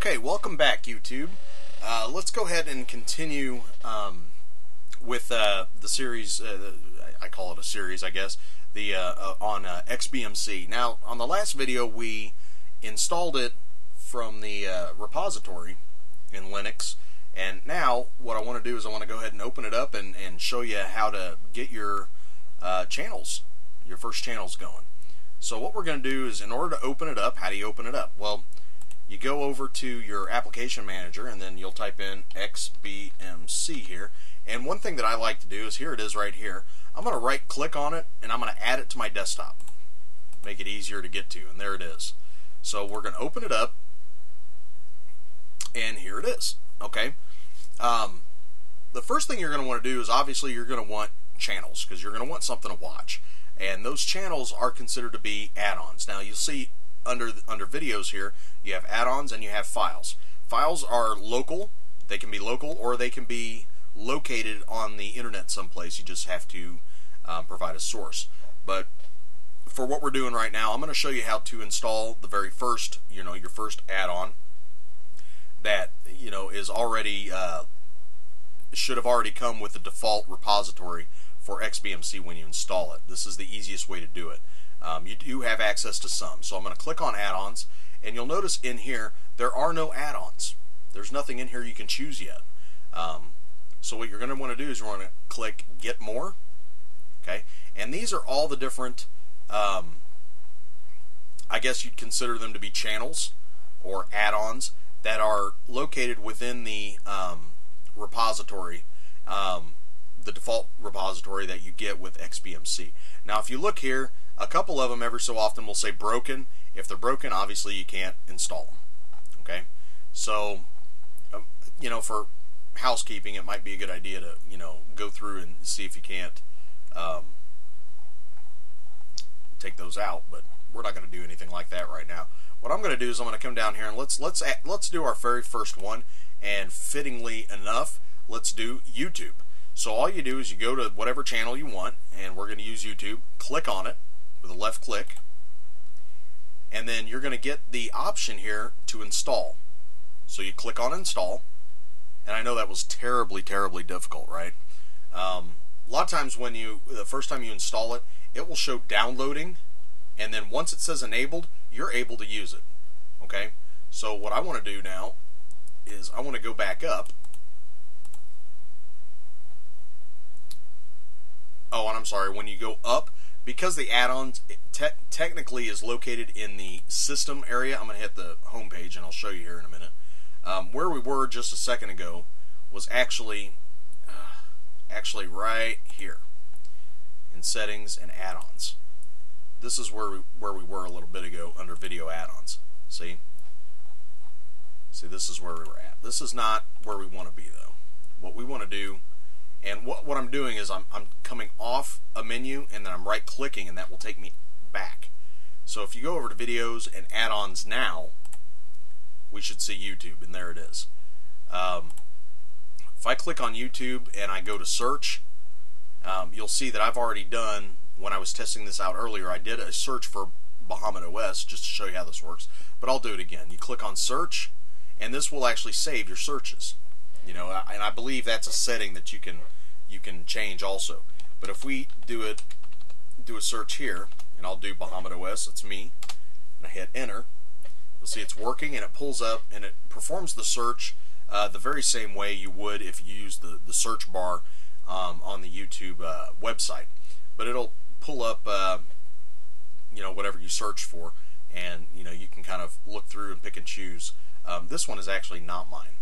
Okay, welcome back, YouTube. Uh, let's go ahead and continue um, with uh, the series. Uh, I call it a series, I guess. The uh, uh, on uh, XBMC. Now, on the last video, we installed it from the repository in Linux, and now what I want to do is I want to go ahead and open it up and, and show you how to get your channels, your first channels going. So what we're going to do is, in order to open it up, how do you open it up? Well you go over to your application manager and then you'll type in XBMC here. And one thing that I like to do is here it is right here. I'm going to right click on it and I'm going to add it to my desktop. Make it easier to get to. And there it is. So we're going to open it up and here it is. Okay. Um, the first thing you're going to want to do is obviously you're going to want channels because you're going to want something to watch. And those channels are considered to be add-ons. Now you'll see under under videos here, you have add-ons and you have files. Files are local. They can be local or they can be located on the internet someplace. You just have to um, provide a source. But for what we're doing right now, I'm going to show you how to install the very first, you know, your first add-on that you know is already uh, should have already come with the default repository for XBMC when you install it. This is the easiest way to do it. Um, you do have access to some. So I'm going to click on add-ons, and you'll notice in here there are no add-ons. There's nothing in here you can choose yet. Um, so what you're going to want to do is you're going to click Get More. Okay, and these are all the different. Um, I guess you'd consider them to be channels or add-ons that are located within the um, repository, um, the default repository that you get with XBMC. Now, if you look here, a couple of them every so often will say broken. If they're broken, obviously you can't install them. Okay, so um, you know for housekeeping, it might be a good idea to you know go through and see if you can't um, take those out. But we're not going to do anything like that right now. What I'm going to do is I'm going to come down here and let's let's let's do our very first one. And fittingly enough, let's do YouTube. So all you do is you go to whatever channel you want, and we're going to use YouTube. Click on it with a left click, and then you're going to get the option here to install. So you click on install, and I know that was terribly, terribly difficult, right? Um, a lot of times when you, the first time you install it, it will show downloading, and then once it says enabled, you're able to use it. Okay? So what I want to do now is I want to go back up. Oh, and I'm sorry, when you go up, because the add-on te technically is located in the system area, I'm going to hit the home page and I'll show you here in a minute. Um, where we were just a second ago was actually uh, actually right here in settings and add-ons. This is where we, where we were a little bit ago under video add-ons. See? See, this is where we were at. This is not where we want to be though. What we want to do and what, what I'm doing is I'm, I'm coming off a menu and then I'm right clicking and that will take me back. So if you go over to videos and add-ons now, we should see YouTube and there it is. Um, if I click on YouTube and I go to search, um, you'll see that I've already done, when I was testing this out earlier, I did a search for Bahamut OS just to show you how this works, but I'll do it again. You click on search and this will actually save your searches. You know, and I believe that's a setting that you can you can change also. But if we do it, do a search here, and I'll do Bahamut OS, that's me, and I hit enter, you'll see it's working and it pulls up and it performs the search uh, the very same way you would if you use the, the search bar um, on the YouTube uh, website. But it'll pull up, uh, you know, whatever you search for, and you know you can kind of look through and pick and choose. Um, this one is actually not mine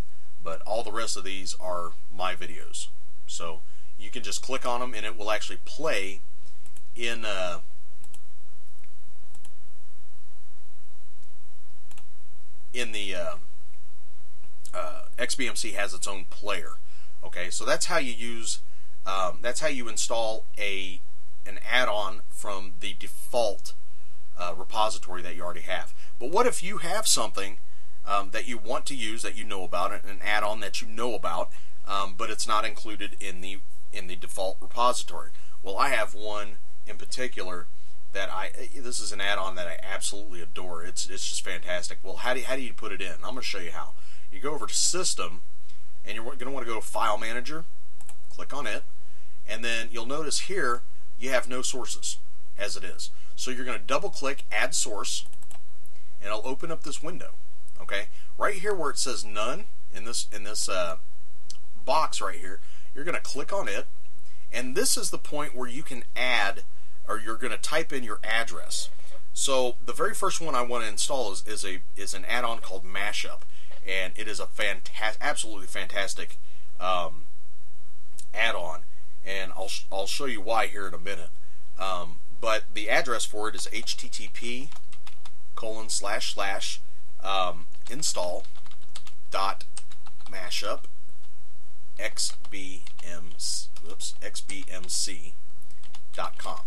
but all the rest of these are my videos. So you can just click on them and it will actually play in uh, in the uh, uh, XBMC has its own player. Okay, so that's how you use um, that's how you install a an add-on from the default uh, repository that you already have. But what if you have something um, that you want to use that you know about, an add-on that you know about, um, but it's not included in the in the default repository. Well, I have one in particular that I this is an add-on that I absolutely adore. It's it's just fantastic. Well, how do you, how do you put it in? I'm going to show you how. You go over to System, and you're going to want to go to File Manager. Click on it, and then you'll notice here you have no sources as it is. So you're going to double click Add Source, and it'll open up this window. Okay, right here where it says None in this in this uh, box right here, you're going to click on it, and this is the point where you can add or you're going to type in your address. So the very first one I want to install is, is a is an add-on called Mashup, and it is a fantastic, absolutely fantastic um, add-on, and I'll I'll show you why here in a minute. Um, but the address for it is http colon slash slash um, install dot mashup whoops xbmc dot com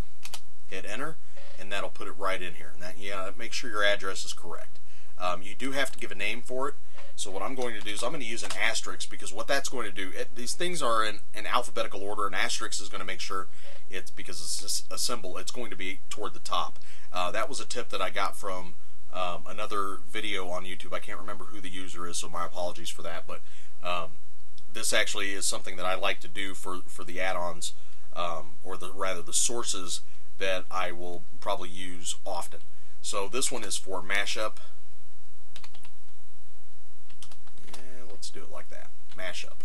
hit enter, and that'll put it right in here. And that, yeah, make sure your address is correct. Um, you do have to give a name for it. So what I'm going to do is I'm going to use an asterisk because what that's going to do, it, these things are in, in alphabetical order. An asterisk is going to make sure it's because it's a symbol. It's going to be toward the top. Uh, that was a tip that I got from um, another video on YouTube. I can't remember who the user is, so my apologies for that. But um, this actually is something that I like to do for for the add-ons, um, or the rather the sources that I will probably use often. So this one is for mashup. Yeah, let's do it like that. Mashup.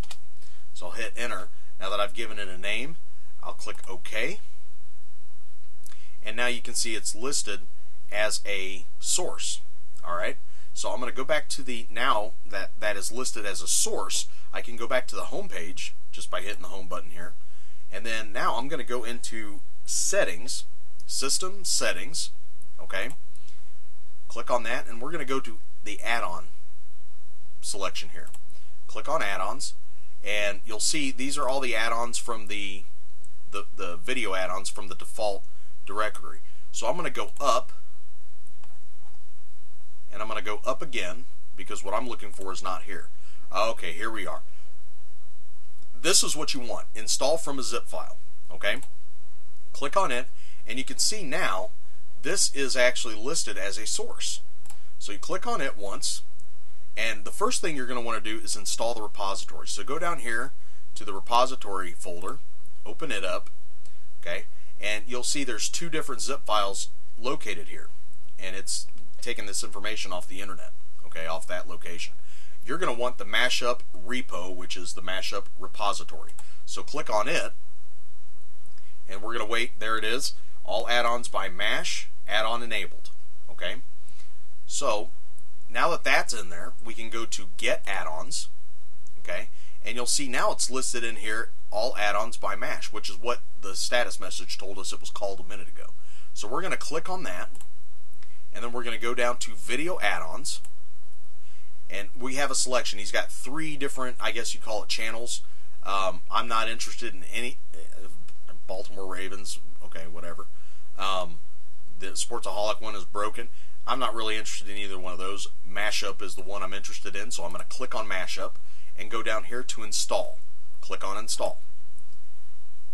So I'll hit enter. Now that I've given it a name, I'll click OK. And now you can see it's listed as a source. Alright, so I'm going to go back to the, now that that is listed as a source, I can go back to the home page just by hitting the home button here. And then now I'm going to go into settings, system settings, okay? Click on that and we're going to go to the add-on selection here. Click on add-ons and you'll see these are all the add-ons from the, the, the video add-ons from the default directory. So I'm going to go up and I'm going to go up again because what I'm looking for is not here. Okay, here we are. This is what you want. Install from a zip file. Okay? Click on it, and you can see now this is actually listed as a source. So you click on it once, and the first thing you're going to want to do is install the repository. So go down here to the repository folder, open it up, okay, and you'll see there's two different zip files located here, and it's taking this information off the internet, okay, off that location. You're going to want the mashup repo, which is the mashup repository. So click on it, and we're going to wait. There it is. All add-ons by MASH, add-on enabled. Okay? So, now that that's in there, we can go to Get Add-ons. Okay? And you'll see now it's listed in here, all add-ons by MASH, which is what the status message told us it was called a minute ago. So we're going to click on that, and then we're going to go down to Video Add-ons, and we have a selection. He's got three different, I guess you call it channels. Um, I'm not interested in any Baltimore Ravens, okay, whatever. Um, the Sportsaholic one is broken. I'm not really interested in either one of those. Mashup is the one I'm interested in, so I'm going to click on Mashup and go down here to install. Click on Install.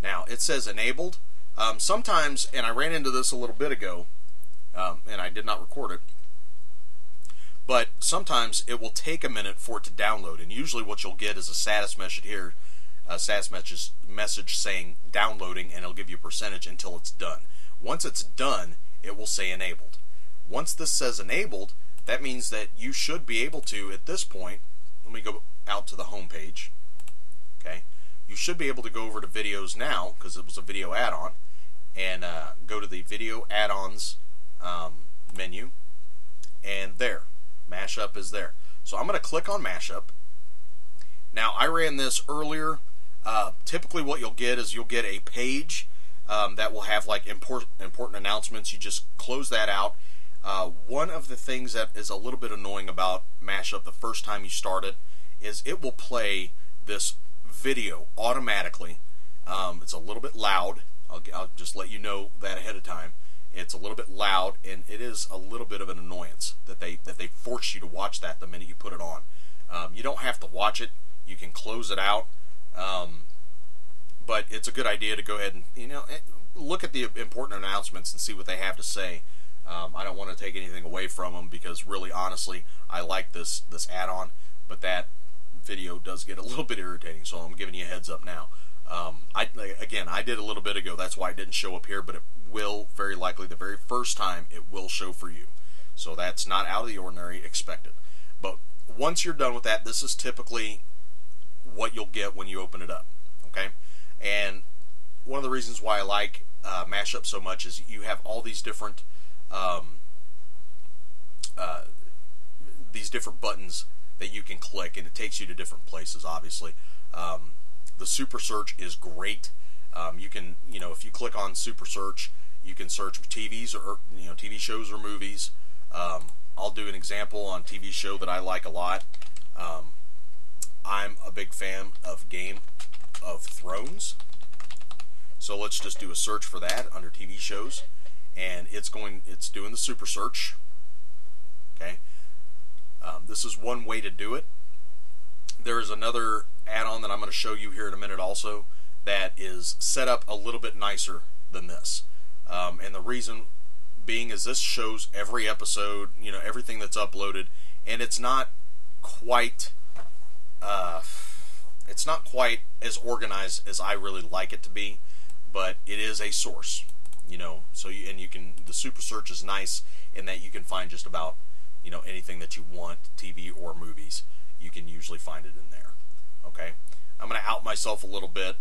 Now, it says enabled. Um, sometimes, and I ran into this a little bit ago, um, and I did not record it, but sometimes it will take a minute for it to download, and usually what you'll get is a status message here a SAS message, message saying downloading and it'll give you a percentage until it's done. Once it's done, it will say enabled. Once this says enabled, that means that you should be able to, at this point, let me go out to the home page. Okay, you should be able to go over to videos now because it was a video add-on, and uh, go to the video add-ons um, menu, and there, mashup is there. So I'm going to click on mashup. Now I ran this earlier uh, typically, what you'll get is you'll get a page um, that will have like important important announcements. You just close that out. Uh, one of the things that is a little bit annoying about Mashup the first time you start it is it will play this video automatically. Um, it's a little bit loud. I'll, I'll just let you know that ahead of time. It's a little bit loud, and it is a little bit of an annoyance that they that they force you to watch that the minute you put it on. Um, you don't have to watch it. You can close it out. Um, but it's a good idea to go ahead and you know look at the important announcements and see what they have to say. Um, I don't want to take anything away from them because really, honestly, I like this this add-on, but that video does get a little bit irritating. So I'm giving you a heads up now. Um, I again, I did a little bit ago. That's why it didn't show up here, but it will very likely the very first time it will show for you. So that's not out of the ordinary. Expected. But once you're done with that, this is typically what you'll get when you open it up. Okay, and one of the reasons why I like uh, Mashup so much is you have all these different um, uh, these different buttons that you can click, and it takes you to different places. Obviously, um, the Super Search is great. Um, you can, you know, if you click on Super Search, you can search TVs or you know TV shows or movies. Um, I'll do an example on TV show that I like a lot. Um, I'm a big fan of Game of Thrones. So let's just do a search for that under TV shows, and it's going, it's doing the super search. Okay, um, this is one way to do it. There is another add-on that I'm going to show you here in a minute also that is set up a little bit nicer than this. Um, and the reason being is this shows every episode, you know, everything that's uploaded, and it's not quite, uh, it's not quite as organized as I really like it to be but it is a source, you know. So you, and you can the super search is nice in that you can find just about you know anything that you want, TV or movies. You can usually find it in there. Okay, I'm going to out myself a little bit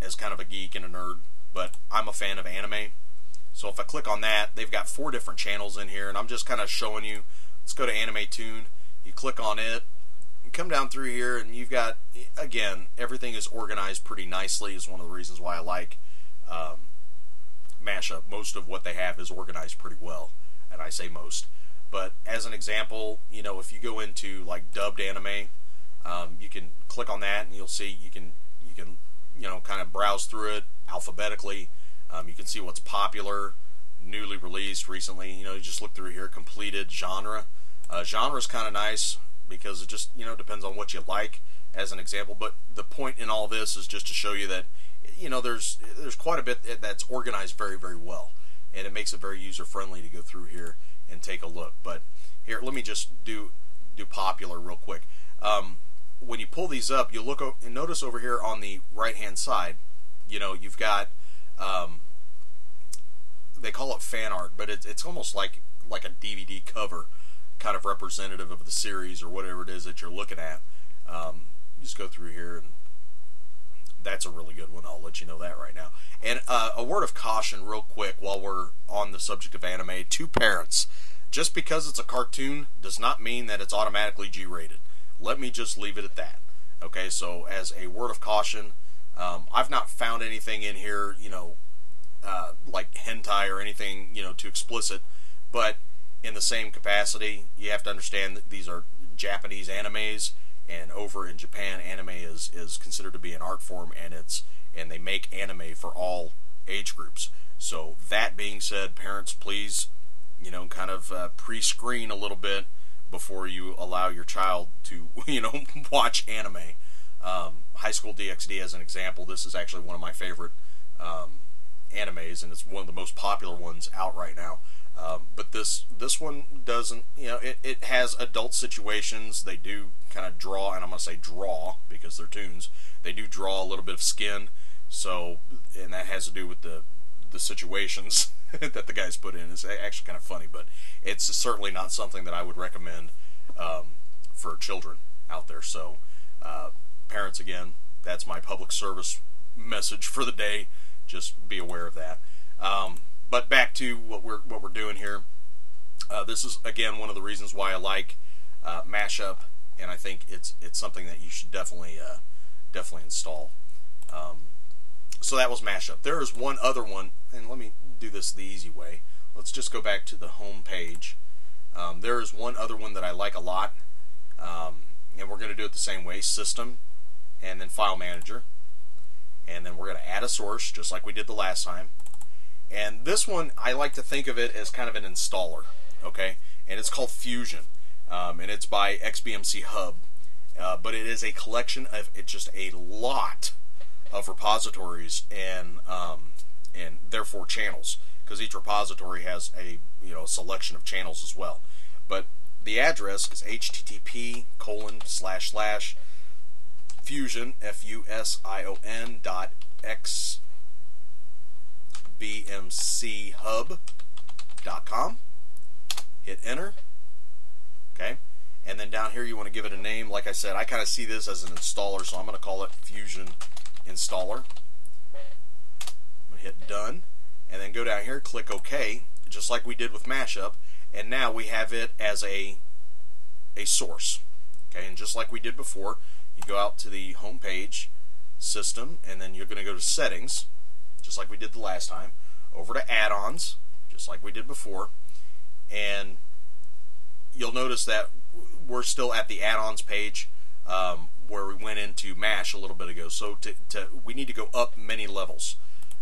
as kind of a geek and a nerd, but I'm a fan of anime. So if I click on that, they've got four different channels in here, and I'm just kind of showing you. Let's go to Anime Tune. You click on it, you come down through here, and you've got again everything is organized pretty nicely. Is one of the reasons why I like um, mashup. Most of what they have is organized pretty well, and I say most. But as an example, you know, if you go into like dubbed anime, um, you can click on that and you'll see you can you can you know kind of browse through it alphabetically. Um, you can see what's popular, newly released, recently. You know, you just look through here, completed genre. Uh, genre is kind of nice because it just you know depends on what you like. As an example, but the point in all this is just to show you that you know, there's there's quite a bit that's organized very very well, and it makes it very user friendly to go through here and take a look. But here, let me just do do popular real quick. Um, when you pull these up, you look and notice over here on the right hand side, you know, you've got um, they call it fan art, but it's it's almost like like a DVD cover, kind of representative of the series or whatever it is that you're looking at. Um, just go through here and that's a really good one. I'll let you know that right now. And uh, a word of caution, real quick, while we're on the subject of anime, to parents. Just because it's a cartoon does not mean that it's automatically G-rated. Let me just leave it at that. Okay, so as a word of caution, um, I've not found anything in here, you know, uh, like hentai or anything, you know, too explicit. But in the same capacity, you have to understand that these are Japanese animes and over in Japan, anime is is considered to be an art form, and it's and they make anime for all age groups. So that being said, parents, please, you know, kind of uh, pre-screen a little bit before you allow your child to, you know, watch anime. Um, High School DxD, as an example, this is actually one of my favorite um, animes, and it's one of the most popular ones out right now. Um, but this this one doesn't. You know, it, it has adult situations. They do kind of draw, and I'm gonna say draw because they're tunes. They do draw a little bit of skin. So, and that has to do with the the situations that the guys put in. It's actually kind of funny, but it's certainly not something that I would recommend um, for children out there. So, uh, parents, again, that's my public service message for the day. Just be aware of that. Um, but back to what we're what we're doing here. Uh, this is again one of the reasons why I like uh, mashup, and I think it's it's something that you should definitely uh, definitely install. Um, so that was mashup. There is one other one, and let me do this the easy way. Let's just go back to the home page. Um, there is one other one that I like a lot, um, and we're going to do it the same way: system, and then file manager, and then we're going to add a source just like we did the last time. And this one, I like to think of it as kind of an installer, okay? And it's called Fusion, um, and it's by XBMC Hub. Uh, but it is a collection of it's just a lot of repositories and um, and therefore channels because each repository has a you know selection of channels as well. But the address is http colon slash slash fusion f u s i o n dot x bmchub.com. Hit enter. Okay. And then down here you want to give it a name. Like I said, I kind of see this as an installer, so I'm going to call it Fusion Installer. I'm going to hit done. And then go down here, click OK, just like we did with Mashup. And now we have it as a, a source. Okay, and just like we did before, you go out to the home page, System, and then you're going to go to Settings just like we did the last time, over to add-ons, just like we did before, and you'll notice that we're still at the add-ons page um, where we went into MASH a little bit ago. So to, to we need to go up many levels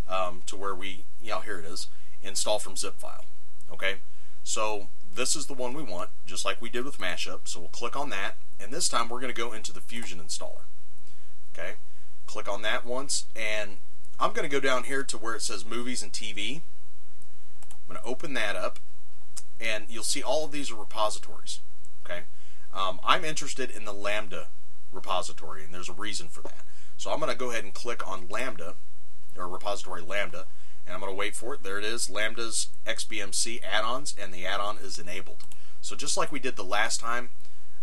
um, to where we, you know, here it is, install from zip file. Okay, so this is the one we want, just like we did with Mashup. So we'll click on that, and this time we're going to go into the Fusion installer. Okay, click on that once, and I'm going to go down here to where it says movies and TV. I'm going to open that up, and you'll see all of these are repositories. Okay, um, I'm interested in the Lambda repository, and there's a reason for that. So I'm going to go ahead and click on Lambda, or repository Lambda, and I'm going to wait for it. There it is, Lambda's XBMC add-ons, and the add-on is enabled. So just like we did the last time,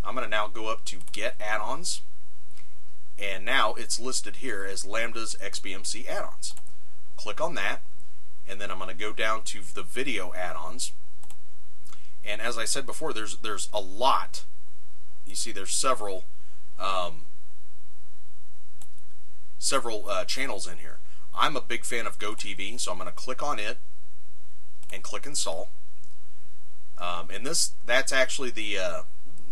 I'm going to now go up to Get Add-ons, and now it's listed here as Lambda's XBMC add-ons. Click on that, and then I'm going to go down to the video add-ons. And as I said before, there's there's a lot. You see, there's several um, several uh, channels in here. I'm a big fan of GoTV, so I'm going to click on it and click install. Um, and this that's actually the uh,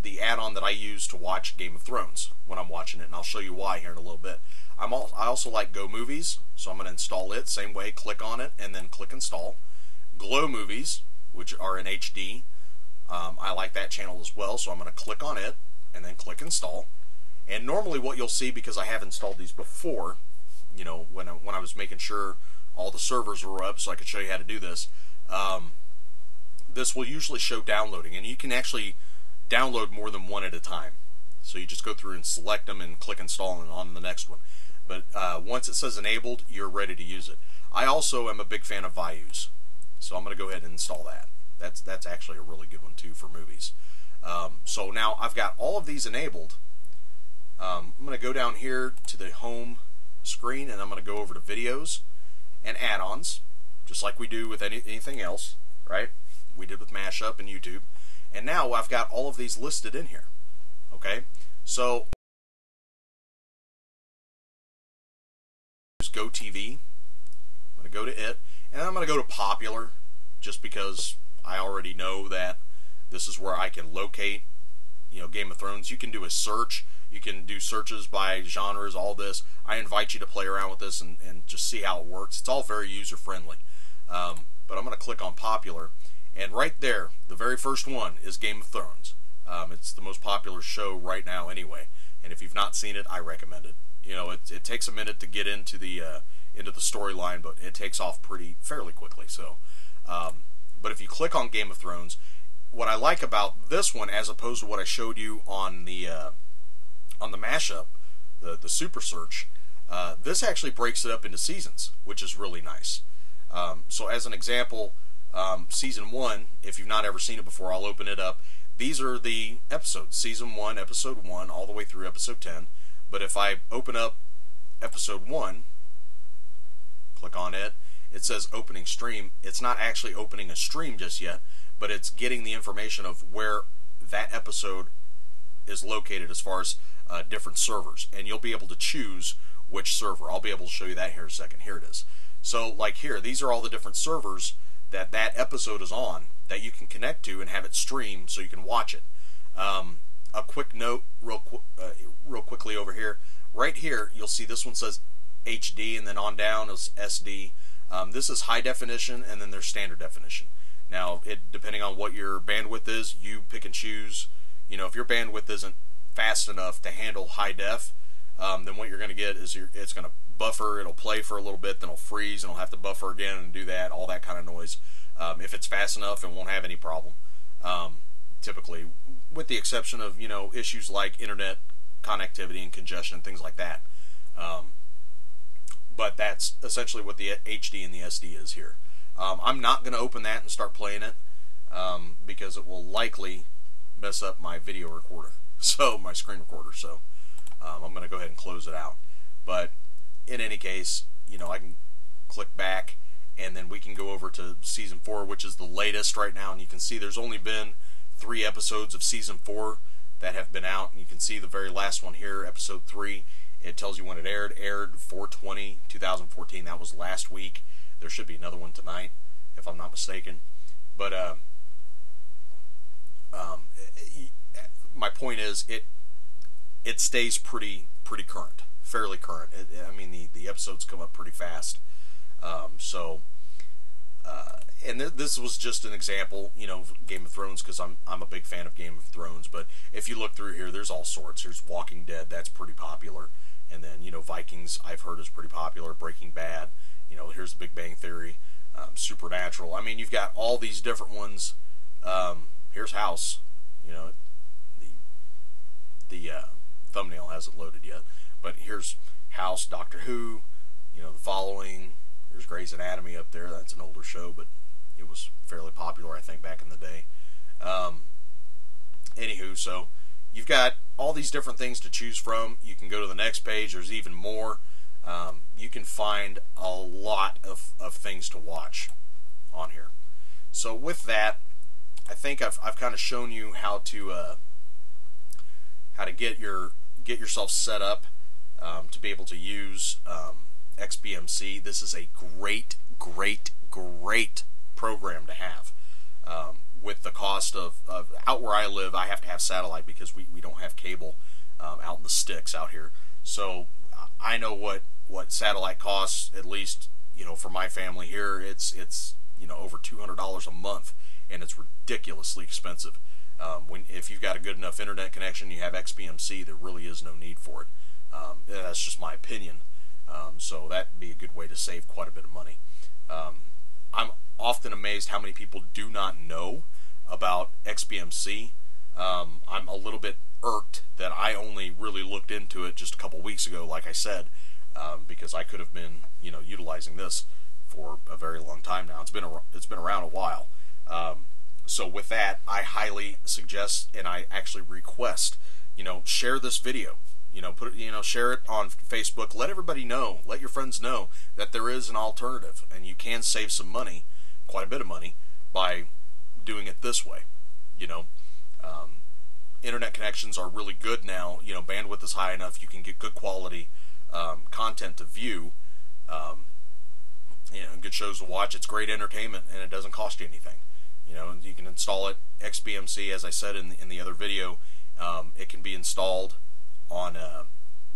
the add-on that I use to watch Game of Thrones when I'm watching it, and I'll show you why here in a little bit. I'm all, I also like GoMovies, so I'm going to install it. Same way, click on it and then click install. Glow Movies, which are in HD, um, I like that channel as well, so I'm going to click on it and then click install. And normally, what you'll see because I have installed these before, you know, when I, when I was making sure all the servers were up, so I could show you how to do this. Um, this will usually show downloading, and you can actually download more than one at a time. So you just go through and select them and click install and on the next one. But uh, once it says enabled, you're ready to use it. I also am a big fan of Vyuse, so I'm going to go ahead and install that. That's that's actually a really good one too for movies. Um, so now I've got all of these enabled. Um, I'm going to go down here to the home screen and I'm going to go over to videos and add-ons, just like we do with any, anything else, right? We did with Mashup and YouTube. And now I've got all of these listed in here. Okay, so just go TV. I'm going to go to it, and I'm going to go to popular, just because I already know that this is where I can locate, you know, Game of Thrones. You can do a search. You can do searches by genres, all this. I invite you to play around with this and, and just see how it works. It's all very user friendly. Um, but I'm going to click on popular, and right there, the very first one is Game of Thrones. Um, it's the most popular show right now, anyway. And if you've not seen it, I recommend it. You know, it, it takes a minute to get into the uh, into the storyline, but it takes off pretty fairly quickly. So, um, but if you click on Game of Thrones, what I like about this one, as opposed to what I showed you on the uh, on the mashup, the the Super Search, uh, this actually breaks it up into seasons, which is really nice. Um, so, as an example, um, season one, if you've not ever seen it before, I'll open it up. These are the episodes, season one, episode one, all the way through episode 10. But if I open up episode one, click on it, it says opening stream. It's not actually opening a stream just yet, but it's getting the information of where that episode is located as far as uh, different servers. And you'll be able to choose which server. I'll be able to show you that here in a second. Here it is. So, like here, these are all the different servers that that episode is on that you can connect to and have it stream so you can watch it. Um, a quick note, real qu- uh, real quickly over here, right here, you'll see this one says HD, and then on down is SD. Um, this is high definition, and then there's standard definition. Now, it depending on what your bandwidth is, you pick and choose. You know, if your bandwidth isn't fast enough to handle high def, um, then what you're going to get is it's going to buffer. It'll play for a little bit, then it'll freeze, and it'll have to buffer again and do that, all that kind of noise. Um, if it's fast enough, it won't have any problem. Um, typically, with the exception of you know issues like internet connectivity and congestion things like that. Um, but that's essentially what the HD and the SD is here. Um, I'm not going to open that and start playing it um, because it will likely mess up my video recorder, so my screen recorder. So um, I'm going to go ahead and close it out. But in any case, you know, I can click back and then we can go over to season four, which is the latest right now. And you can see there's only been three episodes of season four that have been out. And you can see the very last one here, episode three. It tells you when it aired. Aired 420 2014. That was last week. There should be another one tonight, if I'm not mistaken. But uh, um, my point is, it it stays pretty pretty current, fairly current. It, I mean, the the episodes come up pretty fast. Um, so, uh, and th- this was just an example, you know, Game of Thrones because I'm I'm a big fan of Game of Thrones. But if you look through here, there's all sorts. There's Walking Dead, that's pretty popular, and then you know Vikings, I've heard is pretty popular. Breaking Bad, you know, here's the Big Bang Theory, um, Supernatural. I mean, you've got all these different ones. Um, here's House, you know, the the uh, thumbnail hasn't loaded yet, but here's House, Doctor Who, you know, the following. There's Grey's Anatomy up there. That's an older show, but it was fairly popular, I think, back in the day. Um, anywho, so you've got all these different things to choose from. You can go to the next page. There's even more. Um, you can find a lot of, of things to watch on here. So with that, I think I've, I've kind of shown you how to uh, how to get your get yourself set up um, to be able to use um, XBMC. This is a great, great, great program to have. Um, with the cost of, of, out where I live, I have to have satellite because we, we don't have cable um, out in the sticks out here. So I know what, what satellite costs. At least you know for my family here, it's it's you know over two hundred dollars a month, and it's ridiculously expensive. Um, when if you've got a good enough internet connection, you have XBMC, there really is no need for it. Um, that's just my opinion. Um, so that'd be a good way to save quite a bit of money. Um, I'm often amazed how many people do not know about XBMC. Um, I'm a little bit irked that I only really looked into it just a couple weeks ago, like I said, um, because I could have been, you know, utilizing this for a very long time now. It's been a, it's been around a while. Um, so with that, I highly suggest and I actually request, you know, share this video. You know, put it, you know, share it on Facebook. Let everybody know, let your friends know that there is an alternative, and you can save some money, quite a bit of money, by doing it this way. You know, um, internet connections are really good now. You know, bandwidth is high enough; you can get good quality um, content to view. Um, you know, good shows to watch. It's great entertainment, and it doesn't cost you anything. You know, you can install it XBMC, as I said in the, in the other video. Um, it can be installed on uh,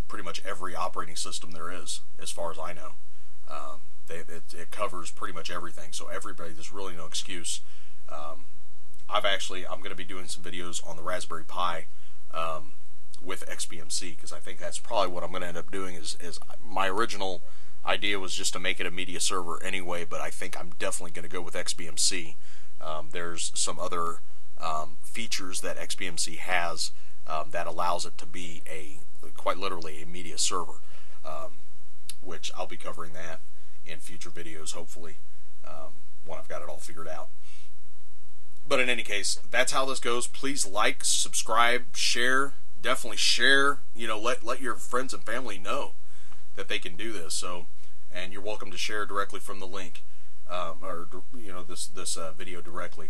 pretty much every operating system there is, as far as I know. Um, they, it, it, covers pretty much everything, so everybody, there's really no excuse. Um, I've actually, I'm going to be doing some videos on the Raspberry Pi um, with XBMC because I think that's probably what I'm going to end up doing. Is, is my original idea was just to make it a media server anyway, but I think I'm definitely going to go with XBMC. Um, there's some other um, features that XBMC has um, that allows it to be a quite literally a media server, um, which I'll be covering that in future videos, hopefully, um, when I've got it all figured out. But in any case, that's how this goes. Please like, subscribe, share. Definitely share. You know, let let your friends and family know that they can do this. So, and you're welcome to share directly from the link um, or you know this this uh, video directly.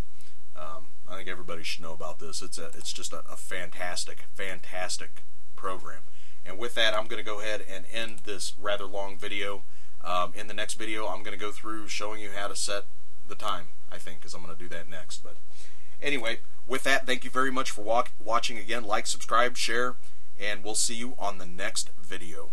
Um, I think everybody should know about this. It's a it's just a, a fantastic fantastic program. And with that, I'm going to go ahead and end this rather long video. Um, in the next video, I'm going to go through showing you how to set the time. I think because I'm going to do that next. But anyway, with that, thank you very much for watching again. Like, subscribe, share, and we'll see you on the next video.